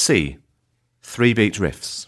C. Three beat riffs.